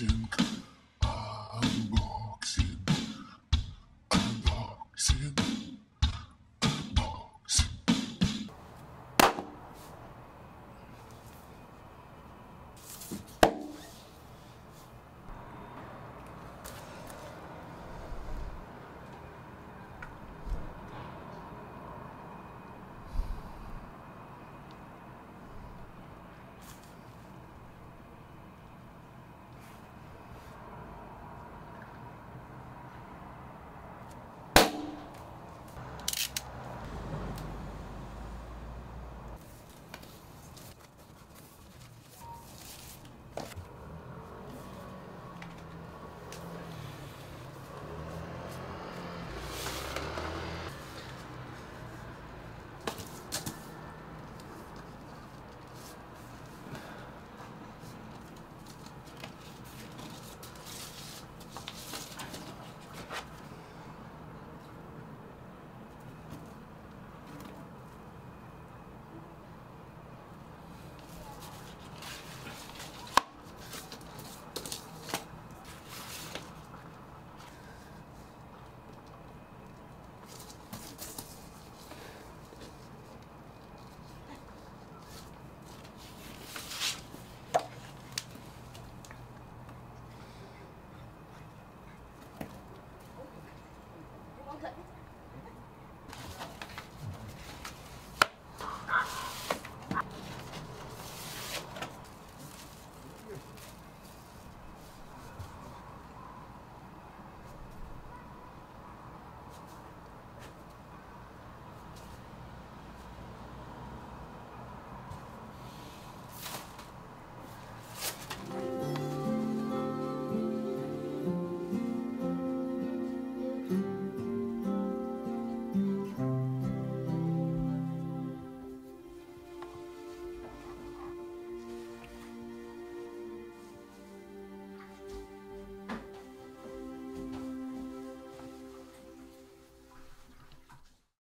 soon.